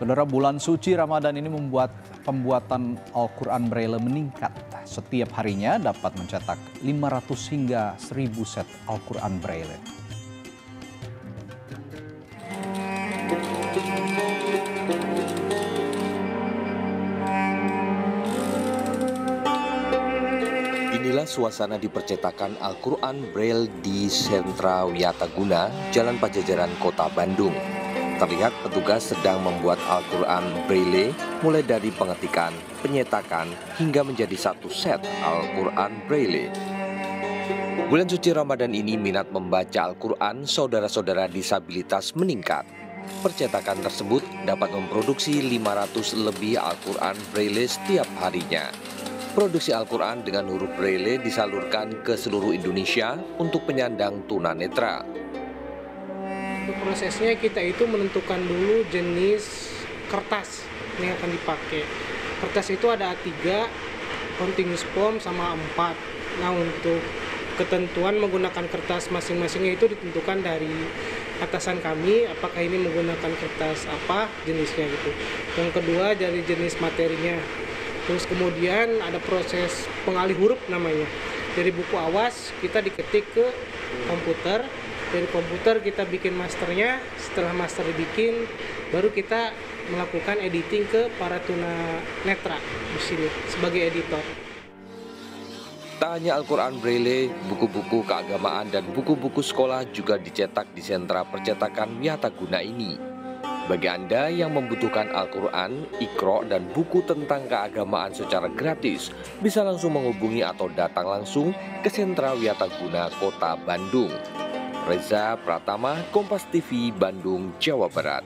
Saudara bulan suci Ramadan ini membuat pembuatan Al-Quran Braille meningkat. Setiap harinya dapat mencetak 500 hingga 1000 set Al-Quran Braille. Inilah suasana di percetakan Al-Quran Braille di Sentra Wiataguna, Jalan Pajajaran, Kota Bandung. Terlihat petugas sedang membuat Al-Quran Braille mulai dari pengetikan, penyetakan, hingga menjadi satu set Al-Quran Braille. Bulan suci Ramadan ini minat membaca Al-Quran saudara-saudara disabilitas meningkat. Percetakan tersebut dapat memproduksi 500 lebih Al-Quran Braille setiap harinya. Produksi Al-Quran dengan huruf Braille disalurkan ke seluruh Indonesia untuk penyandang tunanetra. Prosesnya kita itu menentukan dulu jenis kertas yang akan dipakai. Kertas itu ada A3, continuous form sama A4. Nah untuk ketentuan menggunakan kertas masing-masingnya itu ditentukan dari atasan kami apakah ini menggunakan kertas apa jenisnya gitu. Yang kedua dari jenis materinya. Terus kemudian ada proses pengalih huruf namanya. Dari buku awas kita diketik ke komputer dari komputer kita bikin masternya setelah master dibikin baru kita melakukan editing ke para tuna netra di sini sebagai editor. Tak hanya Al-Quran Braille, buku-buku keagamaan dan buku-buku sekolah juga dicetak di sentra percetakan Wiataguna ini. Bagi Anda yang membutuhkan Al-Quran, Ikro, dan buku tentang keagamaan secara gratis, bisa langsung menghubungi atau datang langsung ke sentra Wiataguna Kota Bandung. Reza Pratama, Kompas TV, Bandung, Jawa Barat.